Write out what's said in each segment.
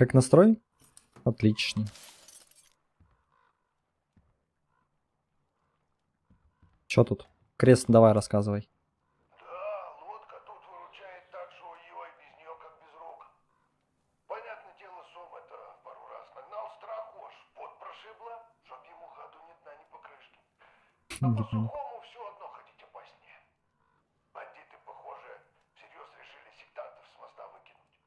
Как настрой? Отличный. Чё тут? Крест, давай рассказывай. Да, лодка тут выручает так, что ой без нее как без рук. Понятное дело, Сом это пару раз нагнал страху, аж пот прошибло, чтоб ему хату ни дна, ни покрышки. А по сухому все одно ходить опаснее. Бандиты, похоже, всерьез решили сектантов с моста выкинуть.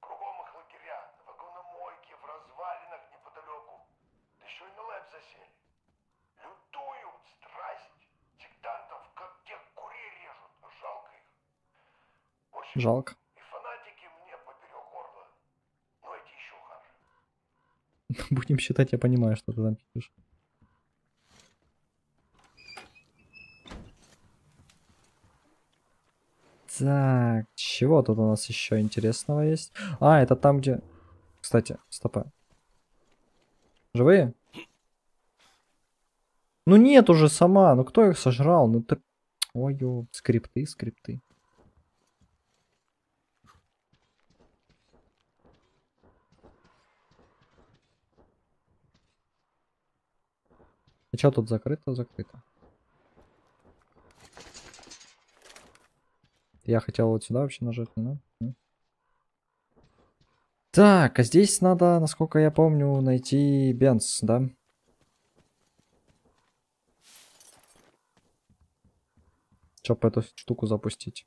Кругом их лагеря, на вагономойке, в развалинах неподалеку. Да еще и на лэп засели. Лютуют, страсть. Сектантов, как тех курей режут. Жалко их. В общем, Жалко. и фанатики мне поперек горла. Но эти еще хуже. Будем считать, я понимаю, что ты там пишешь. Так, чего тут у нас еще интересного есть? А, это там, где... Кстати, стопа. Живые? Ну нет уже сама, ну кто их сожрал? Ну ты... Ой, скрипты, скрипты. И что тут закрыто? Закрыто. Я хотел вот сюда вообще нажать? М. Так, а здесь надо, насколько я помню, найти Бенц, да? Чтоб эту штуку запустить.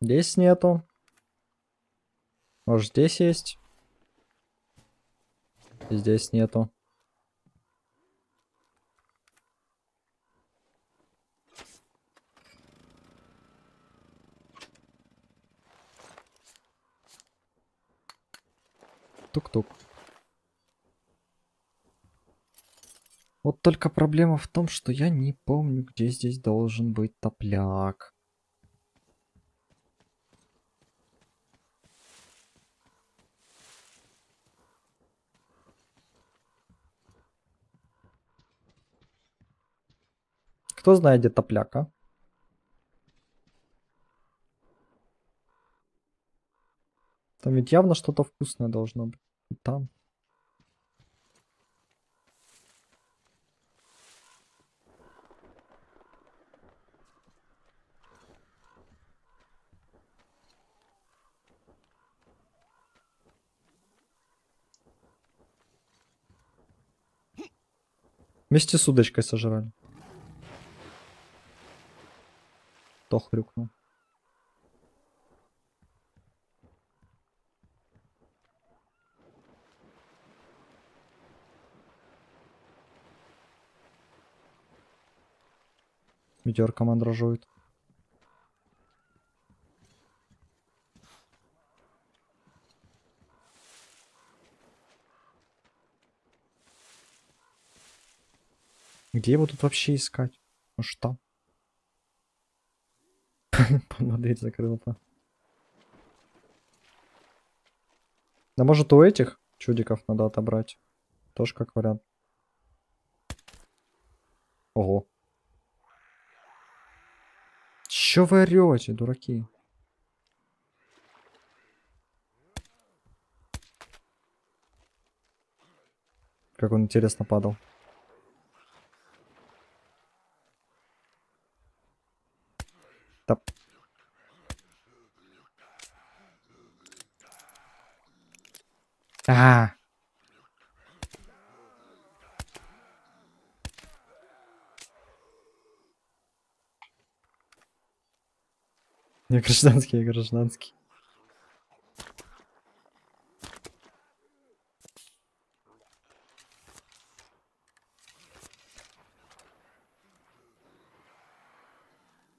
Здесь нету. Может здесь есть? Здесь нету. Тук-тук. Вот только проблема в том, что я не помню, где здесь должен быть топляк. Кто знает, где топляк, а? Там ведь явно что-то вкусное должно быть. Там. Вместе с удочкой сожрали. Кто хрюкнул? Ведерко мандражует. Где его тут вообще искать? Ну что? Одна дверь закрыта. Да может у этих чудиков надо отобрать? Тоже как вариант. Ого. Чё вы орёте, дураки? Как он интересно падал. Да. А. Я гражданский, я гражданский.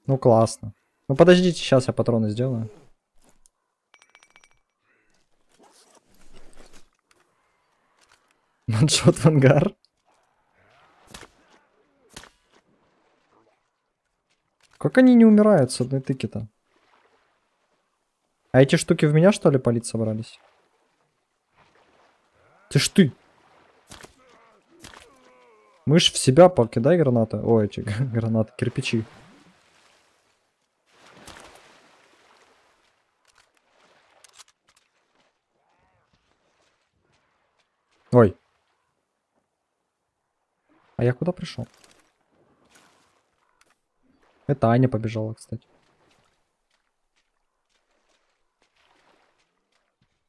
Ну классно. Ну подождите, сейчас я патроны сделаю. Маншот в ангар. Как они не умирают с одной тыки-то? А эти штуки в меня что ли палить собрались? Ты ж ты! Мышь в себя покидай гранаты. Ой, эти гранаты, кирпичи. Ой. А я куда пришел? Это Аня побежала, кстати.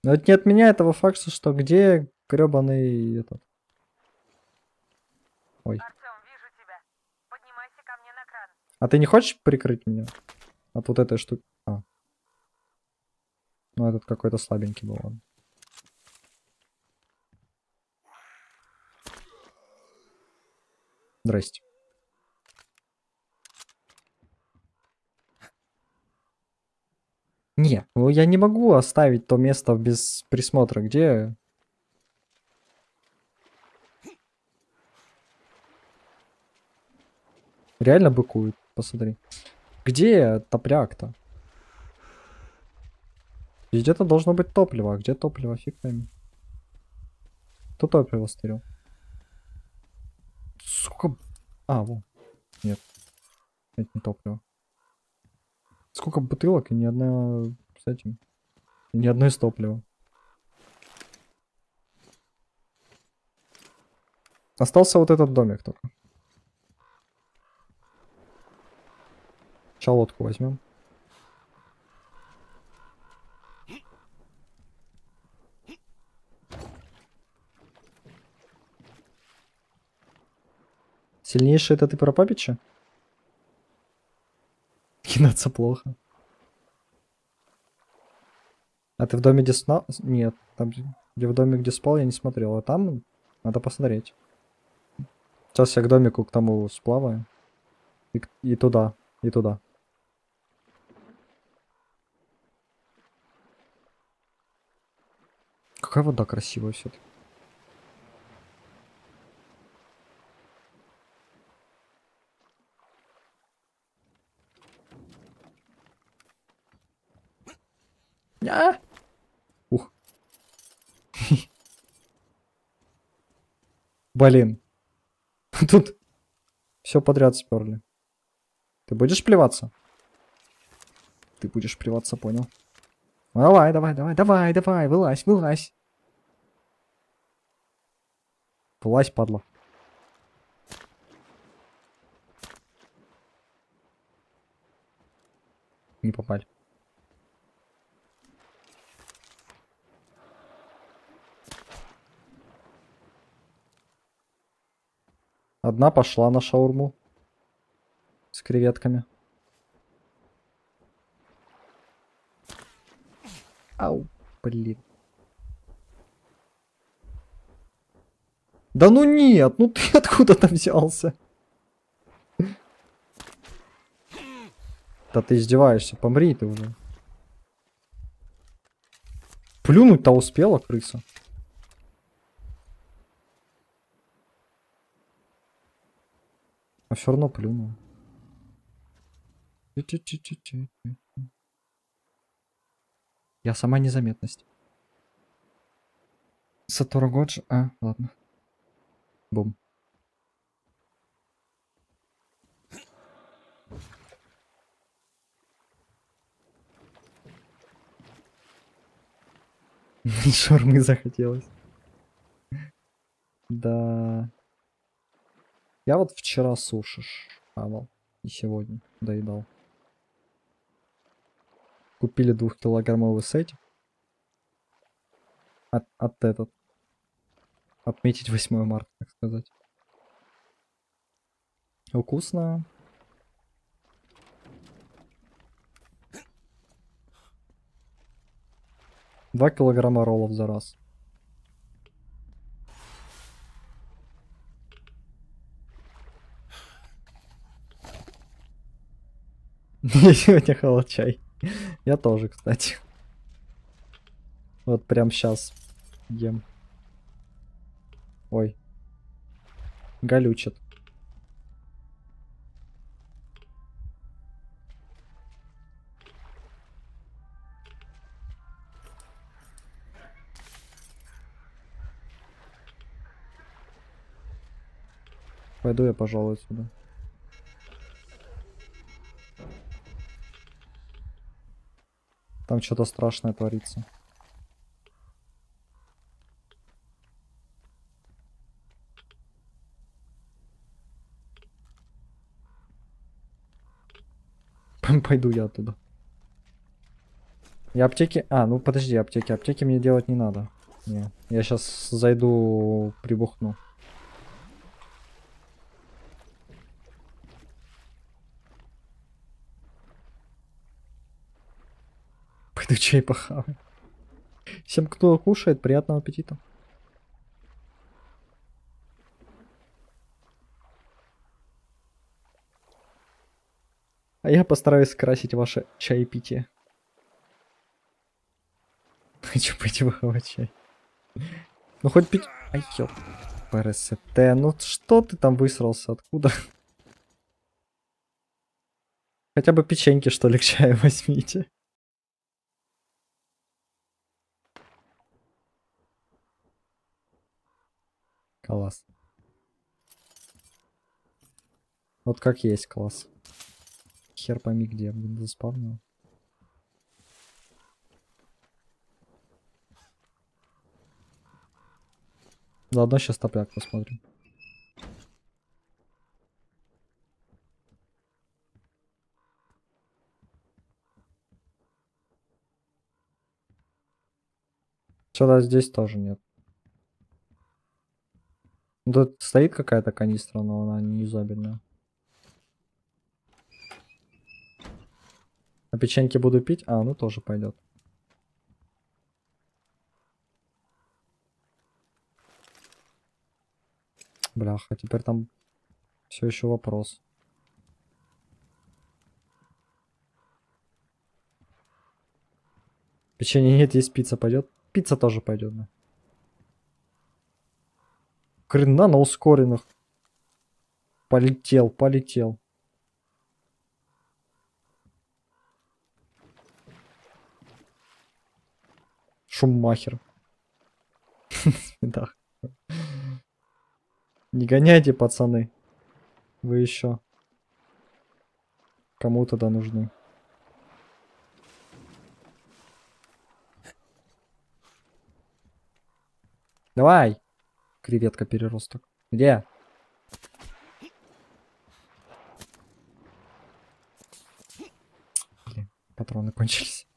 Но это не отменяет того факта, что где гребаный этот. Артем, вижу тебя. Поднимайся ко мне на кран. А ты не хочешь прикрыть меня? От вот этой штуки. А. Ну, этот какой-то слабенький был он. Здрасте. Не, ну я не могу оставить то место без присмотра, где... Реально быкуют, посмотри. Где топляк-то? Где-то должно быть топливо, а где топливо, фиг пойми. Кто топливо стырил? Сука. А, во. Нет. Это не топливо. Сколько бутылок и ни одна с этим. И ни одной с топливом. Остался вот этот домик только. Сейчас лодку возьмем. Сильнейший это ты про Папича? Кинуться плохо. А ты в доме, где спал? Нет, там, где в доме, где спал, я не смотрел. А там надо посмотреть. Сейчас я к домику к тому сплаваю. И, и туда, и туда. Какая вода красивая все-таки. Блин. Тут все подряд сперли. Ты будешь плеваться? Ты будешь плеваться, понял. Ну, давай, давай, давай, давай, давай, вылазь, вылазь. Вылазь, падла. Не попали. Одна пошла на шаурму. С креветками. Ау, блин. Да ну нет, ну ты откуда там взялся? Да ты издеваешься, помри ты уже. Плюнуть-то успела, крыса. А все равно. Чу-чу-чу-чу-чу. Я сама незаметность. Сатору Годжи... А, ладно. Бум. Шаурмы захотелось. Да. Я вот вчера суши хавал. И сегодня доедал. Купили двухкилограммовый сетик. От, от этот. Отметить 8 марта, так сказать. Вкусно. Два килограмма роллов за раз. Я сегодня хавал чай. Я тоже, кстати. Вот прям сейчас ем. Ой. Галючит. Пойду я, пожалуй, отсюда. Там что-то страшное творится. Пойду я оттуда. Я аптеки... А, ну подожди, аптеки. Аптеки мне делать не надо. Не. Я сейчас зайду, прибухну. Чай похаваю. Всем, кто кушает, приятного аппетита. А я постараюсь скрасить ваше чаепитие. Хочу пойти выховать чай. Ну хоть пить... Ай, ёп. ПРСТ, ну что ты там высрался? Откуда? Хотя бы печеньки, что ли, к чаю возьмите. Класс. Вот как есть класс. Хер пойми где, блин, заспавнил. Заодно сейчас топляк посмотрим. Что-то здесь тоже нет. Тут стоит какая-то канистра, но она не юзабельная. А печеньки буду пить? А, ну тоже пойдет. Бляха, теперь там все еще вопрос. Печенье нет, есть пицца пойдет. Пицца тоже пойдет, да. Хрена на ускоренных. Полетел, полетел. Шуммахер. Да. Не гоняйте, пацаны. Вы еще кому тогда нужны. Давай! Креветка переросток. Где? Блин, патроны кончились.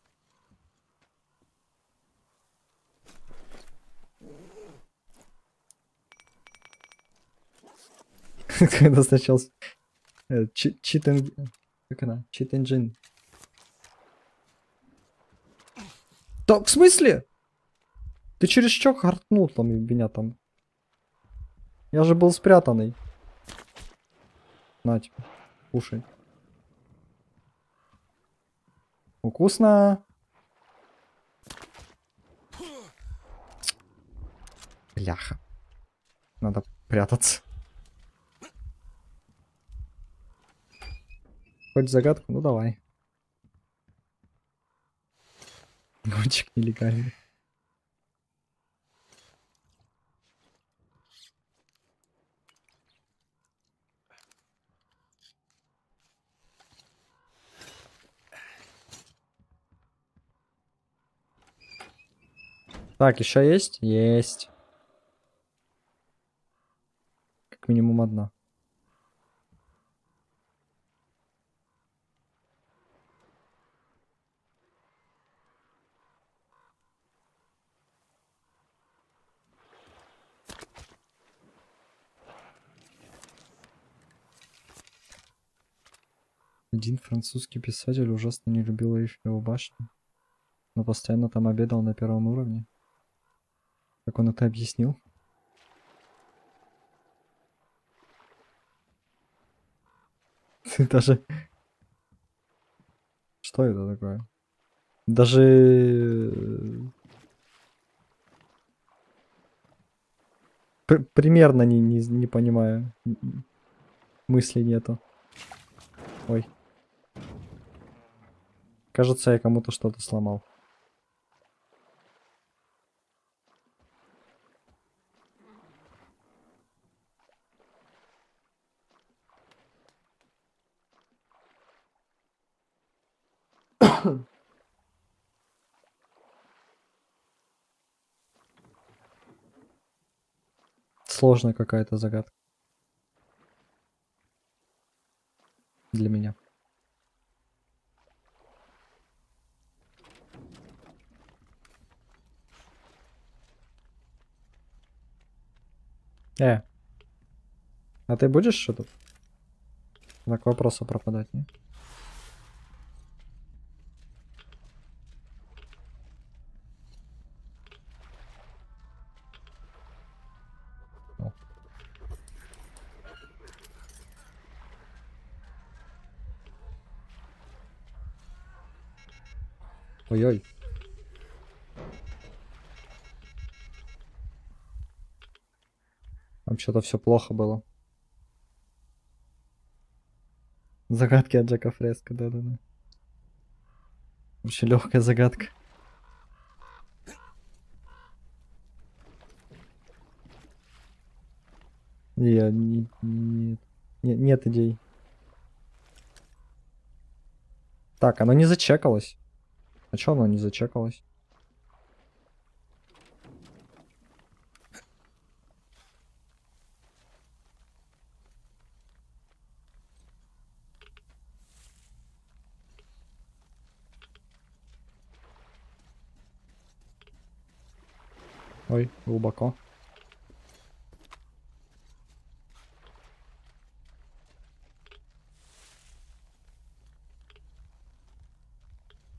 Когда сначала... Чит Как она? Чит engine. Так, в смысле? Ты через что хартнул там меня там? Я же был спрятанный. На тебе. Кушай. Вкусно. Бляха. Надо прятаться. Хоть загадку? Ну давай. Гонщик нелегальный. Так, еще есть? Есть. Как минимум одна. Один французский писатель ужасно не любил Эйфелеву башню, но постоянно там обедал на первом уровне. Как он это объяснил? Ты даже... Что это такое? Даже... П примерно не, не, не понимаю. Мысли нету. Ой. Кажется, я кому-то что-то сломал. Сложная какая-то загадка. Для меня. Э. А ты будешь что-то? Так вопроса пропадать, нет? Ой-ой. Там что-то все плохо было. Загадки от Джека Фреско, да-да-да. Очень легкая загадка. Я не, не- не- нет идей. Так, оно не зачекалось. А чё оно не зачекалось? Ой, глубоко.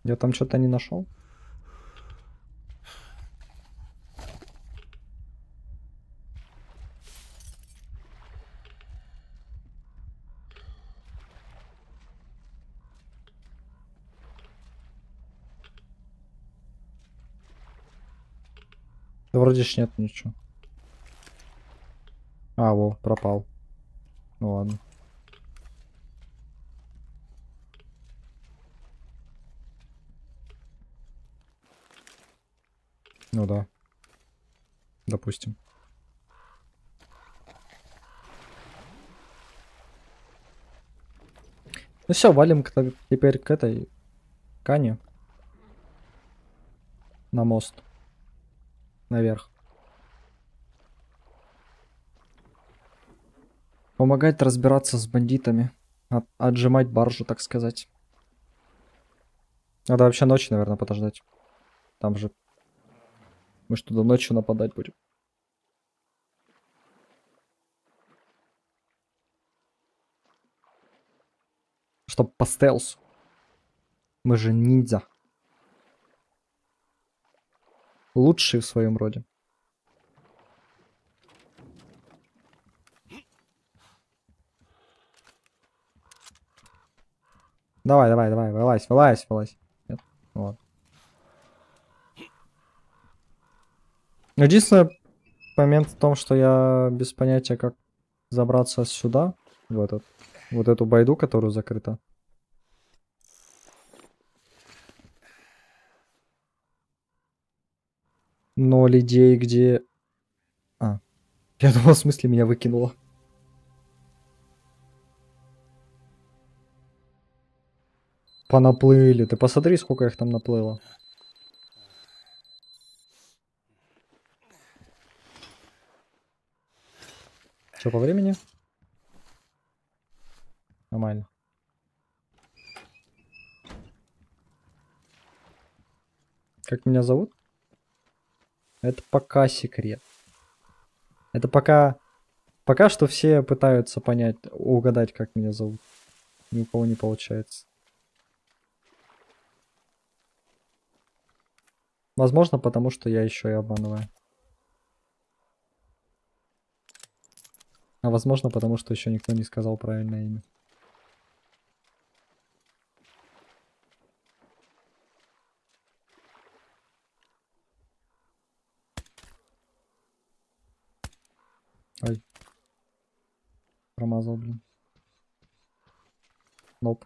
Я там что-то не нашел. Да вроде ж нет ничего. А, во, пропал. Ну ладно. Ну да. Допустим. Ну все, валим теперь к этой Кане. На мост. Наверх. Помогать разбираться с бандитами. От- отжимать баржу, так сказать. Надо вообще ночи, наверное, подождать. Там же мы что, до ночью нападать будем? Чтоб по стелсу. Мы же ниндзя. Лучшие в своем роде. Давай, давай, давай, вылазь, вылазь, вылазь. Нет? Вот. Единственный момент в том, что я без понятия, как забраться сюда, в этот, вот эту байду, которую закрыта. Ноль идей, где... А. Я думал, в смысле меня выкинуло. Понаплыли. Ты посмотри, сколько их там наплыло. Что по времени? Нормально. Как меня зовут? Это пока секрет. Это пока... Пока что все пытаются понять, угадать, как меня зовут. Ни у кого не получается. Возможно, потому что я еще и обманываю. А возможно, потому что еще никто не сказал правильное имя. Ай. Промазал, блин. Ноп.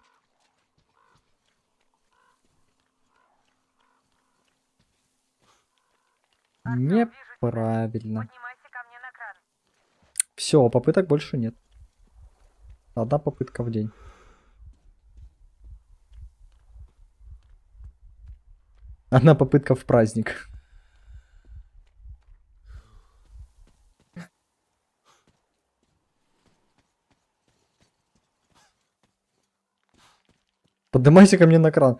Тебя. Неправильно. Поднимайся ко мне на кран. Все, попыток больше нет. Одна попытка в день. Одна попытка в праздник. Поднимайся ко мне на кран.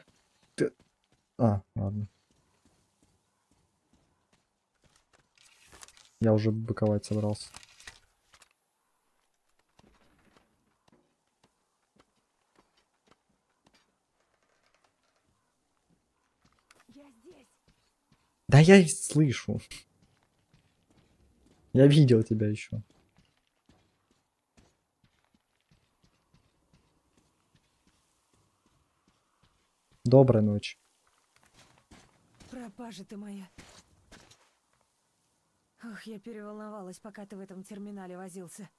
Ты... А, ладно. Я уже быковать собрался. Да я и слышу. Я видел тебя еще. Доброй ночи. Пропажа ты моя. Ох, я переволновалась, пока ты в этом терминале возился.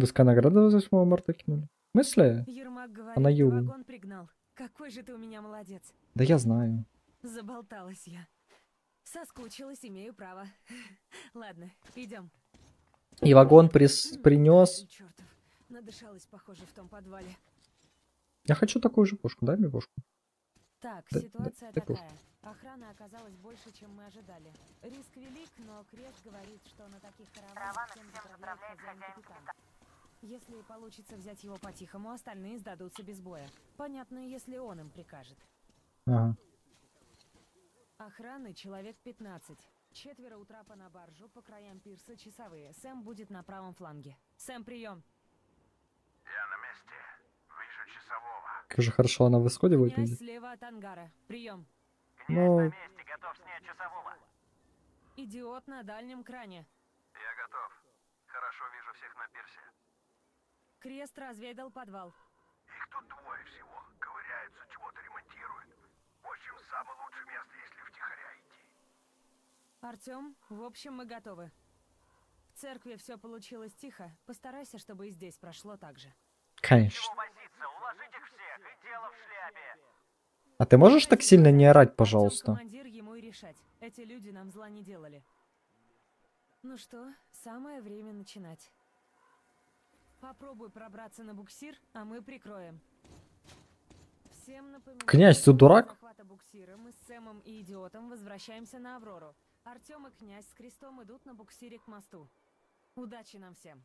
ВСК награда за 8 марта кинули. В смысле? Ермак говорит, Она Юлу. вагон пригнал. Какой же ты у меня молодец. Да я знаю. Заболталась я. Соскучилась, имею право. Ладно, идем. И вагон прис... принес. Чертов, надышалась, похоже, в том подвале. Я хочу такую же пушку. Дай мне пушку. Так, Да- ситуация да- такая. Охрана оказалась больше, чем мы ожидали. Риск велик, но Крест говорит, что на таких караванах всем заправляет хозяин капитан. Если получится взять его по-тихому, остальные сдадутся без боя. Понятно, если он им прикажет. Ага. Охраны человек 15. Четверо у трапа на баржу, по краям пирса часовые. Сэм будет на правом фланге. Сэм, прием. Я на месте. Вижу часового. Как же хорошо она в исходе Князь выглядит. слева от ангара. Прием. Ну, месте, готов снять часового. Идиот на дальнем кране. Я готов. Хорошо вижу всех на пирсе. Крест разведал подвал. Их тут двое всего. Ковыряются, чего-то ремонтируют. В общем, самое лучшее место, если. Артём, в общем, мы готовы. В церкви все получилось тихо. Постарайся, чтобы и здесь прошло так же. конечно. возиться? Уложить их всех, и дело в шляпе. А ты можешь так сильно не орать, пожалуйста? командир, ему и решать. Эти люди нам зла не делали. Ну что, самое время начинать. Попробуй пробраться на буксир, а мы прикроем. Всем напоминаю, Князь, ты дурак? буксира мы с Сэмом и Идиотом возвращаемся на Аврору. Артём и князь с крестом идут на буксире к мосту. Удачи нам всем!